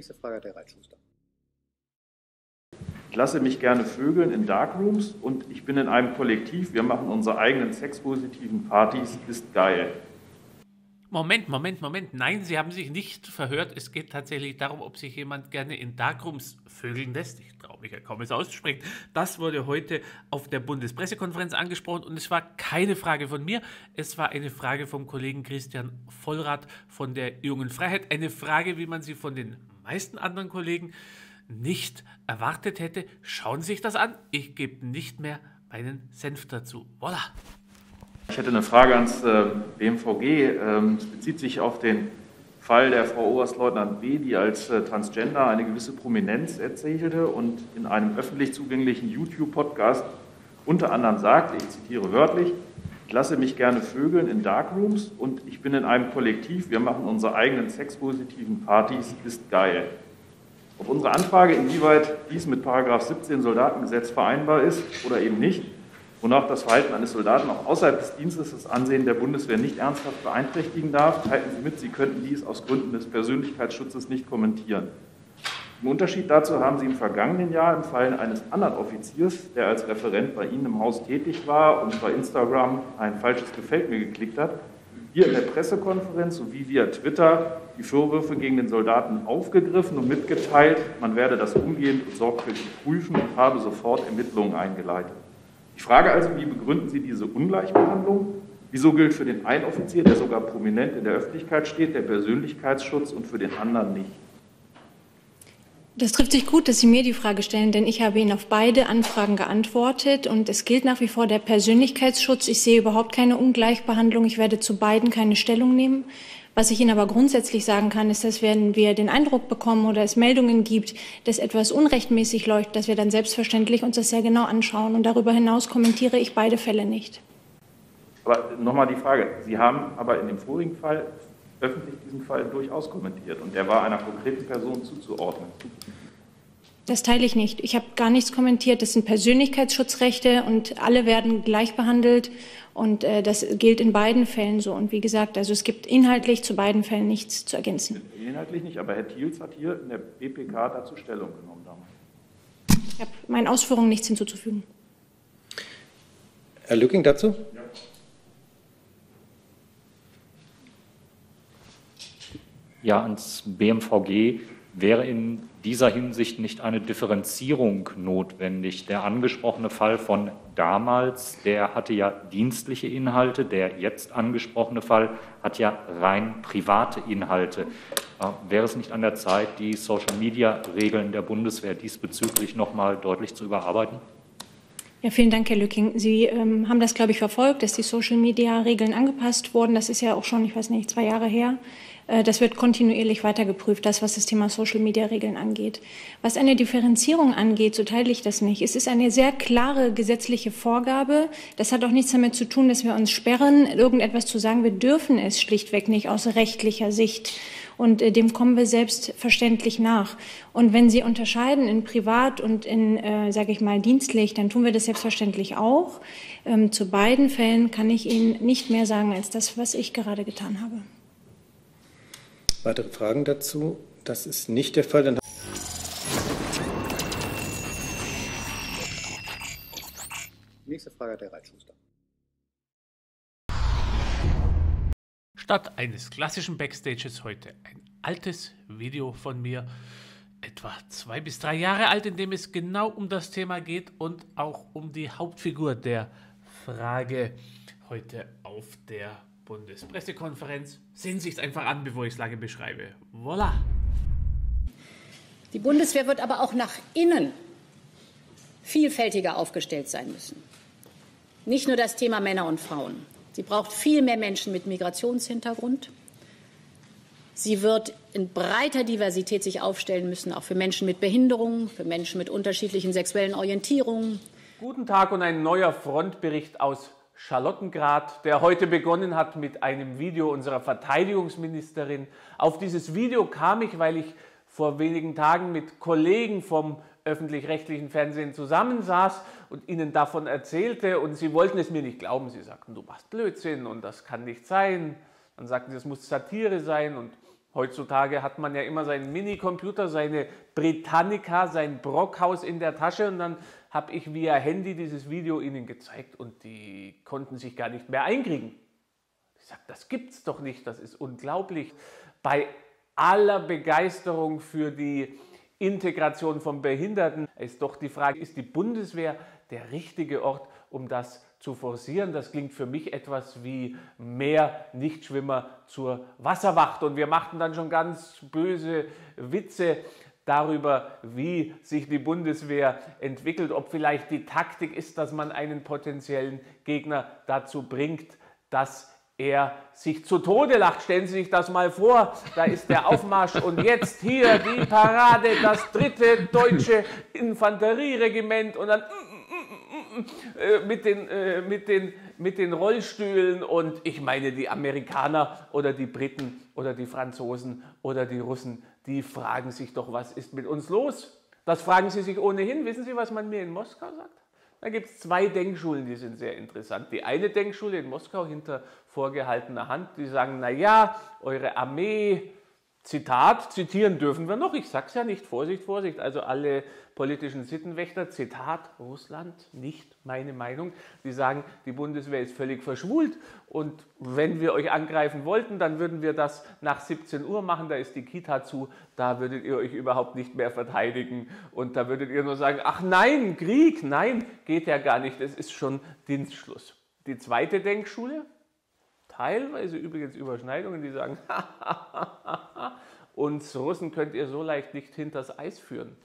Nächste Frage hat der Reitschuster. Ich lasse mich gerne vögeln in Darkrooms und ich bin in einem Kollektiv. Wir machen unsere eigenen sexpositiven Partys. Ist geil. Moment, Moment, Moment. Nein, Sie haben sich nicht verhört. Es geht tatsächlich darum, ob sich jemand gerne in Darkrooms vögeln lässt. Ich traue mich ja kaum, es auszusprechen. Das wurde heute auf der Bundespressekonferenz angesprochen und es war keine Frage von mir. Es war eine Frage vom Kollegen Christian Vollrath von der Jungen Freiheit. Eine Frage, wie man sie von den meisten anderen Kollegen nicht erwartet hätte. Schauen Sie sich das an. Ich gebe nicht mehr meinen Senf dazu. Voila. Ich hätte eine Frage ans äh, BMVG. Ähm, es bezieht sich auf den Fall der Frau Oberstleutnant B., die als äh, Transgender eine gewisse Prominenz erzählte und in einem öffentlich zugänglichen YouTube-Podcast unter anderem sagte, ich zitiere wörtlich, ich lasse mich gerne vögeln in Darkrooms und ich bin in einem Kollektiv, wir machen unsere eigenen sexpositiven Partys, ist geil. Auf unsere Anfrage, inwieweit dies mit 17 Soldatengesetz vereinbar ist oder eben nicht, wonach das Verhalten eines Soldaten auch außerhalb des Dienstes das Ansehen der Bundeswehr nicht ernsthaft beeinträchtigen darf, halten Sie mit, Sie könnten dies aus Gründen des Persönlichkeitsschutzes nicht kommentieren. Im Unterschied dazu haben Sie im vergangenen Jahr im Fall eines anderen Offiziers, der als Referent bei Ihnen im Haus tätig war und bei Instagram ein falsches Gefällt mir geklickt hat, hier in der Pressekonferenz sowie via Twitter die Vorwürfe gegen den Soldaten aufgegriffen und mitgeteilt, man werde das umgehend und sorgfältig prüfen und habe sofort Ermittlungen eingeleitet. Ich frage also, wie begründen Sie diese Ungleichbehandlung? Wieso gilt für den einen Offizier, der sogar prominent in der Öffentlichkeit steht, der Persönlichkeitsschutz und für den anderen nicht? Das trifft sich gut, dass Sie mir die Frage stellen, denn ich habe Ihnen auf beide Anfragen geantwortet und es gilt nach wie vor der Persönlichkeitsschutz. Ich sehe überhaupt keine Ungleichbehandlung. Ich werde zu beiden keine Stellung nehmen. Was ich Ihnen aber grundsätzlich sagen kann, ist, dass wenn wir den Eindruck bekommen oder es Meldungen gibt, dass etwas unrechtmäßig läuft, dass wir dann selbstverständlich uns das sehr genau anschauen. Und darüber hinaus kommentiere ich beide Fälle nicht. Aber nochmal die Frage. Sie haben aber in dem vorigen Fall öffentlich diesen Fall durchaus kommentiert und der war einer konkreten Person zuzuordnen. Das teile ich nicht. Ich habe gar nichts kommentiert. Das sind Persönlichkeitsschutzrechte und alle werden gleich behandelt. Und äh, das gilt in beiden Fällen so. Und wie gesagt, also es gibt inhaltlich zu beiden Fällen nichts zu ergänzen. Inhaltlich nicht, aber Herr Thiels hat hier in der BPK dazu Stellung genommen damals. Ich habe meinen Ausführungen nichts hinzuzufügen. Herr Lücking dazu? Ja. Ja, ans BMVG wäre in dieser Hinsicht nicht eine Differenzierung notwendig. Der angesprochene Fall von damals, der hatte ja dienstliche Inhalte, der jetzt angesprochene Fall hat ja rein private Inhalte. Äh, wäre es nicht an der Zeit, die Social-Media-Regeln der Bundeswehr diesbezüglich noch mal deutlich zu überarbeiten? Ja, vielen Dank, Herr Lücking. Sie ähm, haben das, glaube ich, verfolgt, dass die Social-Media-Regeln angepasst wurden. Das ist ja auch schon, ich weiß nicht, zwei Jahre her. Äh, das wird kontinuierlich weiter geprüft, das, was das Thema Social-Media-Regeln angeht. Was eine Differenzierung angeht, so teile ich das nicht. Es ist eine sehr klare gesetzliche Vorgabe. Das hat auch nichts damit zu tun, dass wir uns sperren, irgendetwas zu sagen. Wir dürfen es schlichtweg nicht aus rechtlicher Sicht. Und äh, dem kommen wir selbstverständlich nach. Und wenn Sie unterscheiden in privat und in, äh, sage ich mal, dienstlich, dann tun wir das selbstverständlich auch. Ähm, zu beiden Fällen kann ich Ihnen nicht mehr sagen als das, was ich gerade getan habe. Weitere Fragen dazu? Das ist nicht der Fall. Dann Nächste Frage hat der Reitschuster. Statt eines klassischen Backstages heute ein altes Video von mir, etwa zwei bis drei Jahre alt, in dem es genau um das Thema geht und auch um die Hauptfigur der Frage heute auf der Bundespressekonferenz. Sehen Sie es einfach an, bevor ich es lange beschreibe. Voila! Die Bundeswehr wird aber auch nach innen vielfältiger aufgestellt sein müssen. Nicht nur das Thema Männer und Frauen. Sie braucht viel mehr Menschen mit Migrationshintergrund. Sie wird in breiter Diversität sich aufstellen müssen, auch für Menschen mit Behinderungen, für Menschen mit unterschiedlichen sexuellen Orientierungen. Guten Tag und ein neuer Frontbericht aus Charlottengrad, der heute begonnen hat mit einem Video unserer Verteidigungsministerin. Auf dieses Video kam ich, weil ich vor wenigen Tagen mit Kollegen vom öffentlich-rechtlichen Fernsehen zusammensaß und ihnen davon erzählte und sie wollten es mir nicht glauben. Sie sagten, du machst Blödsinn und das kann nicht sein. Dann sagten sie, es muss Satire sein und Heutzutage hat man ja immer seinen Minicomputer, seine Britannica, sein Brockhaus in der Tasche und dann habe ich via Handy dieses Video ihnen gezeigt und die konnten sich gar nicht mehr einkriegen. Ich sage, das gibt's doch nicht, das ist unglaublich. Bei aller Begeisterung für die Integration von Behinderten ist doch die Frage, ist die Bundeswehr der richtige Ort, um das zu forcieren. Das klingt für mich etwas wie mehr Nichtschwimmer zur Wasserwacht. Und wir machten dann schon ganz böse Witze darüber, wie sich die Bundeswehr entwickelt, ob vielleicht die Taktik ist, dass man einen potenziellen Gegner dazu bringt, dass er sich zu Tode lacht. Stellen Sie sich das mal vor, da ist der Aufmarsch und jetzt hier die Parade, das dritte deutsche Infanterieregiment und dann äh, mit, den, äh, mit, den, mit den Rollstühlen und ich meine, die Amerikaner oder die Briten oder die Franzosen oder die Russen, die fragen sich doch, was ist mit uns los? Das fragen sie sich ohnehin. Wissen Sie, was man mir in Moskau sagt? Da gibt es zwei Denkschulen, die sind sehr interessant. Die eine Denkschule in Moskau hinter vorgehaltener Hand, die sagen, naja, eure Armee Zitat, zitieren dürfen wir noch, ich sag's ja nicht, Vorsicht, Vorsicht, also alle politischen Sittenwächter, Zitat, Russland, nicht meine Meinung, die sagen, die Bundeswehr ist völlig verschwult und wenn wir euch angreifen wollten, dann würden wir das nach 17 Uhr machen, da ist die Kita zu, da würdet ihr euch überhaupt nicht mehr verteidigen und da würdet ihr nur sagen, ach nein, Krieg, nein, geht ja gar nicht, es ist schon Dienstschluss. Die zweite Denkschule, teilweise übrigens Überschneidungen, die sagen, uns Russen könnt ihr so leicht nicht hinters Eis führen.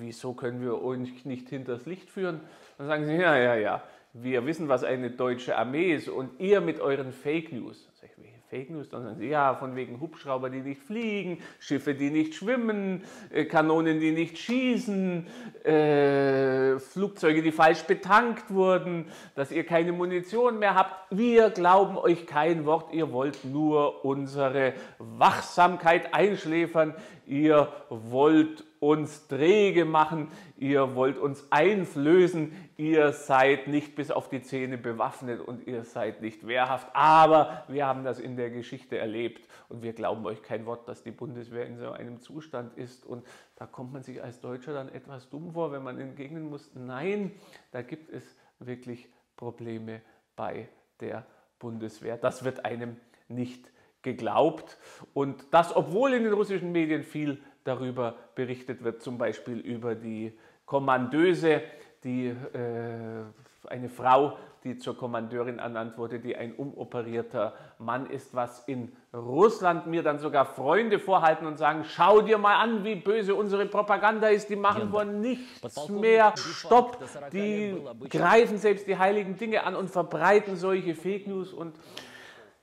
Wieso können wir euch nicht hinters Licht führen? Dann sagen sie, ja, ja, ja, wir wissen, was eine deutsche Armee ist und ihr mit euren Fake News. Sag ich, Fake News, dann sagen sie, ja, von wegen Hubschrauber, die nicht fliegen, Schiffe, die nicht schwimmen, äh, Kanonen, die nicht schießen, äh, Flugzeuge, die falsch betankt wurden, dass ihr keine Munition mehr habt. Wir glauben euch kein Wort, ihr wollt nur unsere Wachsamkeit einschläfern, ihr wollt uns träge machen, ihr wollt uns einflößen, ihr seid nicht bis auf die Zähne bewaffnet und ihr seid nicht wehrhaft. Aber wir haben das in der Geschichte erlebt und wir glauben euch kein Wort, dass die Bundeswehr in so einem Zustand ist. Und da kommt man sich als Deutscher dann etwas dumm vor, wenn man entgegnen muss, nein, da gibt es wirklich Probleme bei der Bundeswehr. Das wird einem nicht geglaubt. Und das, obwohl in den russischen Medien viel darüber berichtet wird, zum Beispiel über die Kommandöse, die, äh, eine Frau, die zur Kommandeurin ernannt wurde, die ein umoperierter Mann ist, was in Russland mir dann sogar Freunde vorhalten und sagen, schau dir mal an, wie böse unsere Propaganda ist, die machen von nichts mehr. Stopp, die greifen selbst die heiligen Dinge an und verbreiten solche Fake News und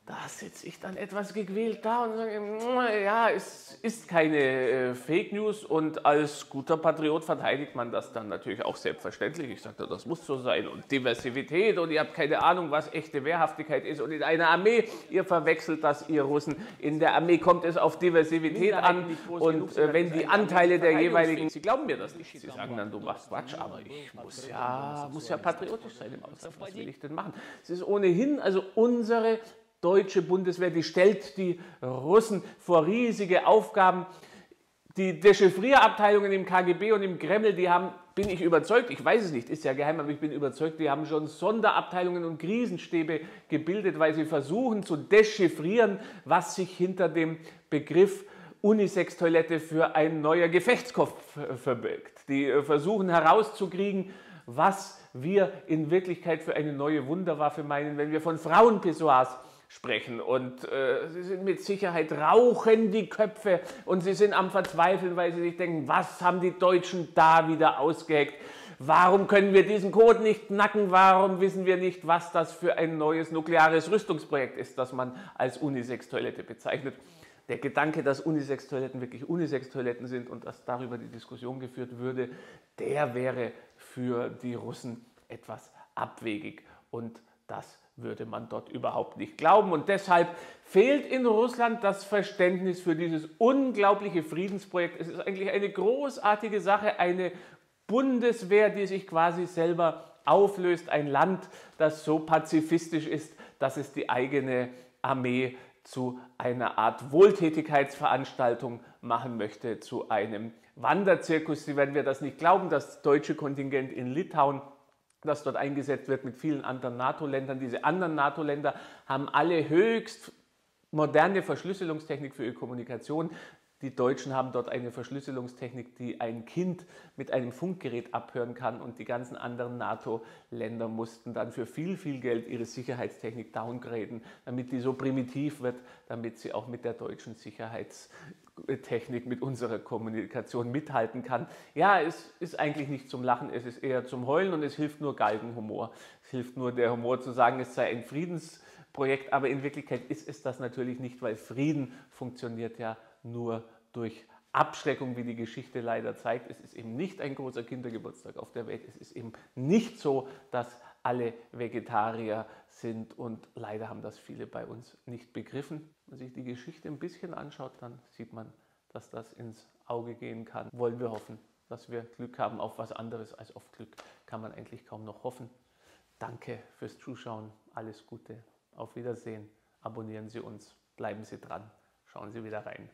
da sitze ich dann etwas gequält da und sage, ja, es ist keine äh, Fake News und als guter Patriot verteidigt man das dann natürlich auch selbstverständlich. Ich sagte, das muss so sein und Diversität und ihr habt keine Ahnung, was echte Wehrhaftigkeit ist und in einer Armee, ihr verwechselt das, ihr Russen, in der Armee kommt es auf Diversität an und äh, wenn die Anteile der jeweiligen, Sie glauben mir das nicht, Sie sagen dann, du machst Quatsch, aber ich muss ja, muss ja patriotisch sein im Ausland, was will ich denn machen? Es ist ohnehin, also unsere deutsche Bundeswehr, die stellt die Russen vor riesige Aufgaben. Die Dechiffrierabteilungen im KGB und im Kreml, die haben, bin ich überzeugt, ich weiß es nicht, ist ja geheim, aber ich bin überzeugt, die haben schon Sonderabteilungen und Krisenstäbe gebildet, weil sie versuchen zu dechiffrieren, was sich hinter dem Begriff Unisex-Toilette für ein neuer Gefechtskopf verbirgt. Die versuchen herauszukriegen, was wir in Wirklichkeit für eine neue Wunderwaffe meinen, wenn wir von Frauenpissoirs sprechen. Und äh, sie sind mit Sicherheit rauchen die Köpfe und sie sind am Verzweifeln, weil sie sich denken, was haben die Deutschen da wieder ausgeheckt? Warum können wir diesen Code nicht knacken? Warum wissen wir nicht, was das für ein neues nukleares Rüstungsprojekt ist, das man als Unisex-Toilette bezeichnet? Der Gedanke, dass Unisex-Toiletten wirklich Unisex-Toiletten sind und dass darüber die Diskussion geführt würde, der wäre für die Russen etwas abwegig und das würde man dort überhaupt nicht glauben. Und deshalb fehlt in Russland das Verständnis für dieses unglaubliche Friedensprojekt. Es ist eigentlich eine großartige Sache, eine Bundeswehr, die sich quasi selber auflöst, ein Land, das so pazifistisch ist, dass es die eigene Armee zu einer Art Wohltätigkeitsveranstaltung machen möchte, zu einem Wanderzirkus. Sie werden mir das nicht glauben, das deutsche Kontingent in Litauen das dort eingesetzt wird mit vielen anderen NATO-Ländern. Diese anderen NATO-Länder haben alle höchst moderne Verschlüsselungstechnik für ihre Kommunikation. Die Deutschen haben dort eine Verschlüsselungstechnik, die ein Kind mit einem Funkgerät abhören kann und die ganzen anderen NATO-Länder mussten dann für viel, viel Geld ihre Sicherheitstechnik downgraden, damit die so primitiv wird, damit sie auch mit der deutschen Sicherheitstechnik, mit unserer Kommunikation mithalten kann. Ja, es ist eigentlich nicht zum Lachen, es ist eher zum Heulen und es hilft nur Galgenhumor. Es hilft nur der Humor zu sagen, es sei ein Friedensprojekt, aber in Wirklichkeit ist es das natürlich nicht, weil Frieden funktioniert ja nur durch Abschreckung, wie die Geschichte leider zeigt. Es ist eben nicht ein großer Kindergeburtstag auf der Welt. Es ist eben nicht so, dass alle Vegetarier sind und leider haben das viele bei uns nicht begriffen. Wenn man sich die Geschichte ein bisschen anschaut, dann sieht man, dass das ins Auge gehen kann. Wollen wir hoffen, dass wir Glück haben auf was anderes als auf Glück, kann man eigentlich kaum noch hoffen. Danke fürs Zuschauen, alles Gute, auf Wiedersehen, abonnieren Sie uns, bleiben Sie dran, schauen Sie wieder rein.